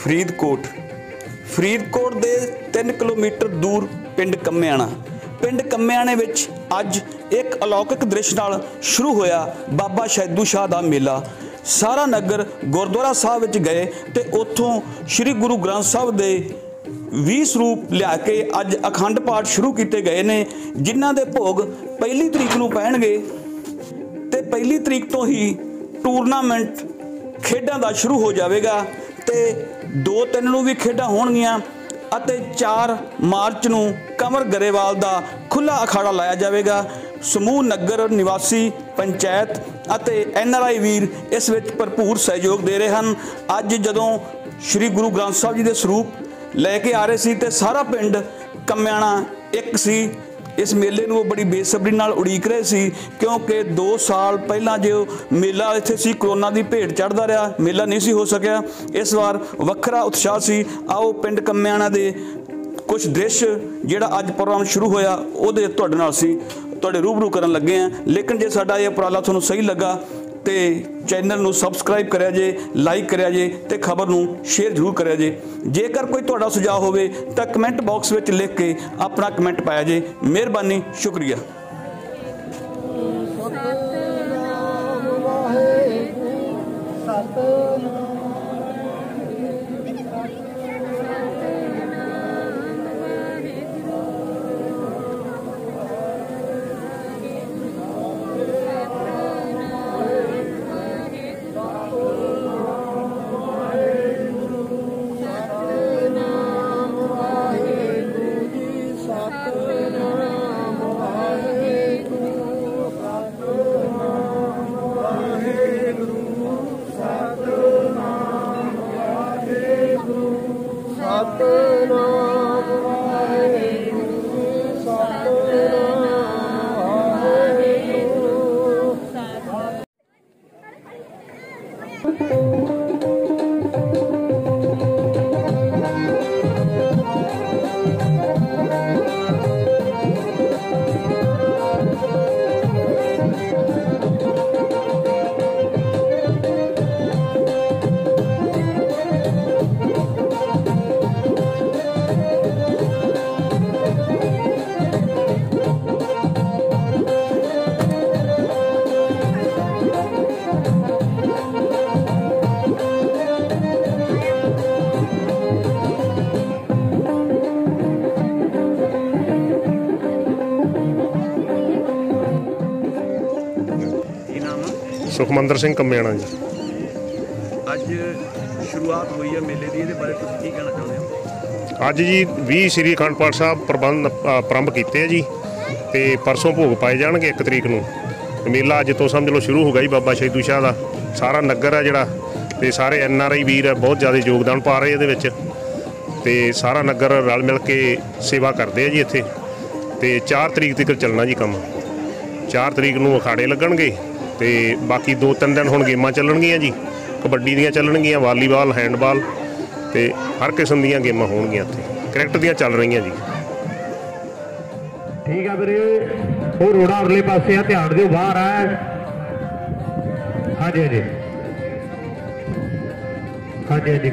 ਫਰੀਦਕੋਟ। ਫਰੀਦਕੋਟ ਦੇ 3 ਕਿਲੋਮੀਟਰ ਦੂਰ ਪਿੰਡ ਕੰਮਿਆਣਾ। ਪਿੰਡ ਕੰਮਿਆਣੇ ਵਿੱਚ ਅੱਜ ਇੱਕ ਅਲੌਕਿਕ ਦ੍ਰਿਸ਼ ਨਾਲ ਸ਼ੁਰੂ ਹੋਇਆ ਬਾਬਾ ਸ਼ੈਦੂ ਸ਼ਾਹ ਦਾ ਮੇਲਾ। ਸਾਰਾ ਨਗਰ ਗੁਰਦੁਆਰਾ ਸਾਹਿਬ ਵਿੱਚ ਗਏ ਤੇ ਉੱਥੋਂ ਸ੍ਰੀ ਗੁਰੂ ਗ੍ਰੰਥ ਸਾਹਿਬ ਦੇ 20 ਸਰੂਪ ਲਿਆ ਕੇ ਅੱਜ ਅਖੰਡ ਪਾਠ ਸ਼ੁਰੂ ਕੀਤੇ ਗਏ ਨੇ, ਜਿਨ੍ਹਾਂ ਦੇ ਭੋਗ ਪਹਿਲੀ ਤਰੀਕ ਨੂੰ ਪੈਣਗੇ। ਤੇ ਪਹਿਲੀ ਤਰੀਕ ਤੋਂ ਹੀ ਟੂਰਨਾਮੈਂਟ ਖੇਡਾਂ ਦਾ ਸ਼ੁਰੂ ਹੋ ਜਾਵੇਗਾ। ਤੇ 2-3 ਨੂੰ ਵੀ ਖੇਡਾਂ ਹੋਣਗੀਆਂ ਅਤੇ 4 ਮਾਰਚ ਨੂੰ ਕਮਰ ਗਰੇਵਾਲ ਦਾ ਖੁੱਲਾ ਅਖਾੜਾ ਲਾਇਆ ਜਾਵੇਗਾ। ਸਮੂਹ ਨਗਰ ਨਿਵਾਸੀ, ਪੰਚਾਇਤ ਅਤੇ ਐਨ ਆਰ ਆਈ ਵੀਰ ਇਸ ਵਿੱਚ ਭਰਪੂਰ ਸਹਿਯੋਗ ਦੇ ਰਹੇ ਹਨ। ਅੱਜ ਜਦੋਂ ਸ੍ਰੀ ਗੁਰੂ ਗ੍ਰੰਥ ਸਾਹਿਬ ਜੀ ਦੇ ਸਰੂਪ ਲੈ ਕੇ ਆ ਰਹੇ ਸੀ ਤੇ ਸਾਰਾ ਪਿੰਡ ਕੰਮਿਆਣਾ ਇੱਕ ਸੀ। ਇਸ ਮੇਲੇ ਨੂੰ ਉਹ ਬੜੀ ਬੇਸਬਰੀ ਨਾਲ ਉਡੀਕ ਰਹੇ ਸੀ, ਕਿਉਂਕਿ 2 ਸਾਲ ਪਹਿਲਾਂ ਜੋ ਮੇਲਾ ਇੱਥੇ ਸੀ, ਕਰੋਨਾ ਦੀ ਭੇਟ ਚੜਦਾ ਰਿਹਾ, ਮੇਲਾ ਨਹੀਂ ਸੀ ਹੋ ਸਕਿਆ। ਇਸ ਵਾਰ ਵੱਖਰਾ ਉਤਸ਼ਾਹ ਸੀ। ਆਓ ਪਿੰਡ ਕੰਮਿਆਣਾ ਦੇ ਕੁਝ ਦ੍ਰਿਸ਼ ਜਿਹੜਾ ਅੱਜ ਪ੍ਰੋਗਰਾਮ ਸ਼ੁਰੂ ਹੋਇਆ, ਉਹਦੇ ਤੁਹਾਡੇ ਨਾਲ ਸੀ ਤੁਹਾਡੇ ਰੂਬਰੂ ਕਰਨ ਲੱਗੇ ਆ ਲੇਕਿਨ ਜੇ ਸਾਡਾ ਇਹ ਉਪਰਾਲਾ ਤੁਹਾਨੂੰ ਸਹੀ ਲੱਗਾ ਤੇ ਚੈਨਲ ਨੂੰ ਸਬਸਕ੍ਰਾਈਬ ਕਰਿਆ ਜੇ, ਲਾਈਕ ਕਰਿਆ ਜੇ ਤੇ ਖਬਰ ਨੂੰ ਸ਼ੇਅਰ ਜ਼ਰੂਰ ਕਰਿਆ ਜੇ। ਜੇਕਰ ਕੋਈ ਤੁਹਾਡਾ ਸੁਝਾਅ ਹੋਵੇ ਤਾਂ ਕਮੈਂਟ ਬਾਕਸ ਵਿੱਚ ਲਿਖ ਕੇ ਆਪਣਾ ਕਮੈਂਟ ਪਾਇਆ ਜੇ। ਮਿਹਰਬਾਨੀ, ਸ਼ੁਕਰੀਆ। ਸਤਨਾਮ ਵਾਹਿਗੁਰੂ, ਸਤਨਾਮ ਸੁਖਮੰਦਰ ਸਿੰਘ ਕੰਮਿਆਣਾ ਜੀ। ਅੱਜ ਸ਼ੁਰੂਆਤ ਹੋਈ ਹੈ ਮੇਲੇ ਦੀ ਇਹਦੇ ਬਾਰੇ ਤੁਸੀਂ ਕੀ ਕਹਿਣਾ ਚਾਹੁੰਦੇ ਹੋ? ਅੱਜ ਜੀ 20 ਸ੍ਰੀ ਅਖੰਡ ਪਾਠ ਸਾਹਿਬ ਪ੍ਰਬੰਧ ਪ੍ਰਾਰੰਭ ਕੀਤੇ ਆ ਜੀ ਤੇ ਪਰਸੋਂ ਭੋਗ ਪਾਏ ਜਾਣਗੇ ਇੱਕ ਤਰੀਕ ਨੂੰ। ਮੇਲਾ ਅੱਜ ਤੋਂ ਸਮਝ ਲਓ ਸ਼ੁਰੂ ਹੋ ਗਿਆ ਜੀ ਬਾਬਾ ਸ਼ਹੀਦੂ ਸ਼ਾਹ ਦਾ। ਸਾਰਾ ਨਗਰ ਆ ਜਿਹੜਾ ਤੇ ਸਾਰੇ ਐਨ ਆਰ ਆਈ ਵੀਰ ਬਹੁਤ ਜ਼ਿਆਦਾ ਯੋਗਦਾਨ ਪਾ ਰਹੇ ਇਹਦੇ ਵਿੱਚ। ਤੇ ਸਾਰਾ ਨਗਰ ਰਲ ਮਿਲ ਕੇ ਸੇਵਾ ਕਰਦੇ ਆ ਜੀ ਇੱਥੇ। ਤੇ 4 ਤਰੀਕ ਤੱਕ ਚੱਲਣਾ ਜੀ ਕੰਮ। 4 ਤਰੀਕ ਨੂੰ ਅਖਾੜੇ ਲੱਗਣਗੇ। ਤੇ ਬਾਕੀ 2-3 ਦਿਨ ਹੁਣ ਗੇਮਾਂ ਚੱਲਣਗੀਆਂ ਜੀ। ਕਬੱਡੀ ਦੀਆਂ ਚੱਲਣਗੀਆਂ, ਵਾਲੀਬਾਲ, ਹੈਂਡਬਾਲ ਤੇ ਹਰ ਕਿਸਮ ਦੀਆਂ ਗੇਮਾਂ ਹੋਣਗੀਆਂ ਇੱਥੇ ਕ੍ਰਿਕਟ ਦੀਆਂ ਚੱਲ ਰਹੀਆਂ ਜੀ। ਠੀਕ ਆ ਵੀਰੇ, ਉਹ ਰੋੜਾ ਅਗਲੇ ਪਾਸੇ ਆ, ਧਿਆਨ ਦਿਓ, ਬਾਹਰ ਆ। ਹਾਂਜੀ ਹਾਂਜੀ। ਹਾਂਜੀ ਹਾਂਜੀ।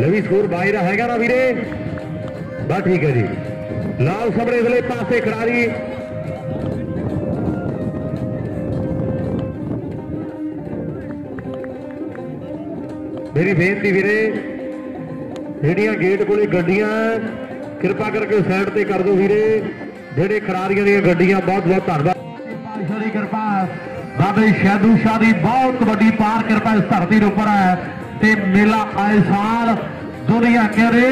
ਲਵੀ ਸਕੋਰ ਬਾਈ ਦਾ ਹੈਗਾ ਨਾ ਵੀਰੇ? ਬਸ ਠੀਕ ਹੈ ਜੀ। ਲਾਲ ਸਾਹਮਣੇ ਅਗਲੇ ਪਾਸੇ ਖਿਡਾਰੀ ਮੇਰੀ ਬੇਨਤੀ ਵੀਰੇ, ਜਿਹੜੀਆਂ ਗੇਟ ਕੋਲੇ ਗੱਡੀਆਂ, ਕਿਰਪਾ ਕਰਕੇ ਸਾਈਡ ਤੇ ਕਰ ਦਿਓ ਵੀਰੇ। ਜਿਹੜੇ ਖਿਡਾਰੀਆਂ ਦੀਆਂ ਗੱਡੀਆਂ, ਬਹੁਤ ਬਹੁਤ ਧੰਨਵਾਦ। ਪਾਤਸ਼ਾਹ ਦੀ ਕਿਰਪਾ, ਬਾਬੇ ਸ਼ਹਿਦੂ ਸ਼ਾਹ ਦੀ ਬਹੁਤ ਵੱਡੀ ਪਾਰ ਕਿਰਪਾ ਇਸ ਧਰਤੀ ਦੇ ਉੱਪਰ ਹੈ। ਤੇ ਮੇਲਾ ਆਏ ਸਾਲ ਦੁਨੀਆ ਕਹਿੰਦੇ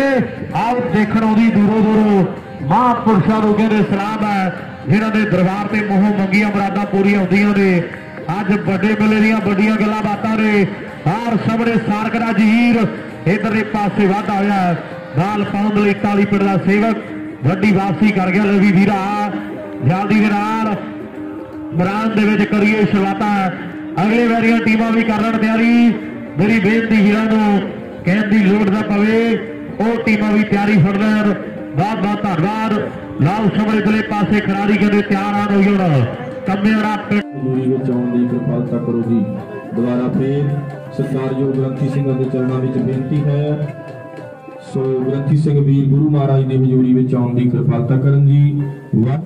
ਆਓ ਦੇਖਣ ਉਹਦੀ ਦੂਰੋਂ ਦੂਰੋਂ ਮਹਾਂਪੁਰਸ਼ਾਂ ਨੂੰ ਕਹਿੰਦੇ ਸਲਾਮ ਹੈ, ਜਿਨ੍ਹਾਂ ਦੇ ਦਰਬਾਰ ਤੇ ਮੋਹ ਮੰਗੀਆਂ ਮੁਰਾਦਾਂ ਪੂਰੀਆਂ ਹੁੰਦੀਆਂ ਨੇ। ਅੱਜ ਵੱਡੇ ਮੇਲੇ ਦੀਆਂ ਵੱਡੀਆਂ ਗੱਲਾਂ ਬਾਤਾਂ ਨੇ। ਹਰ ਸਾਹਮਣੇ ਸਾਰਕ ਦਾ ਜਹੀਰ, ਇਧਰਲੇ ਪਾਸੇ ਵਾਧਾ ਹੋਇਆ ਹੈ। ਨਾਲ ਪਾਉਣ ਲਈ ਤਾਲੀ ਪਿੰਡ ਦਾ ਸੇਵਕ, ਵੱਡੀ ਵਾਪਸੀ ਕਰ ਗਿਆ ਲਵੀ ਵੀਰਾ। ਜਲਦੀ ਦੇ ਨਾਲ ਮੈਦਾਨ ਦੇ ਵਿੱਚ ਕਰੀਏ ਸ਼ੁਰੂਆਤਾਂ। ਅਗਲੇ ਵਾਰੀਆਂ ਟੀਮਾਂ ਵੀ ਕਰਨ ਤਿਆਰੀ। ਮੇਰੀ ਬੇਨਤੀ ਵੀਰਾਂ ਨੂੰ ਕਹਿਣ ਦੀ ਲੋੜ ਨਾ ਪਵੇ। ਉਹ ਟੀਮਾਂ ਵੀ ਤਿਆਰੀ ਫੜ ਲੈਣ। ਬਹੁਤ ਬਹੁਤ ਧੰਨਵਾਦ। ਲਾਲ ਸਮਰੇ ਦਲੇ ਪਾਸੇ ਖਿਡਾਰੀ ਕਹਿੰਦੇ ਤਿਆਰ ਆਣ ਹੋਈ ਹੁਣ ਕੰਮਿਆਣਾ ਪਿੰਡ। ਵਿੱਚ ਆਉਣ ਦੀ ਕਿਰਪਾਲਤਾ ਕਰੋ ਜੀ। ਦੁਬਾਰਾ ਫੇਰ ਸਰਕਾਰਯੋਗ ਗ੍ਰੰਥੀ ਸਿੰਘਾਂ ਦੇ ਚਰਨਾਂ ਵਿੱਚ ਬੇਨਤੀ ਹੈ। ਸੋ ਗ੍ਰੰਥੀ ਸਿੰਘ ਵੀਰ ਗੁਰੂ ਮਹਾਰਾਜ ਦੀ ਹਜ਼ੂਰੀ ਵਿੱਚ ਆਉਣ ਦੀ ਕਿਰਪਾਲਤਾ ਕਰਨ ਜੀ। ਵਾਹ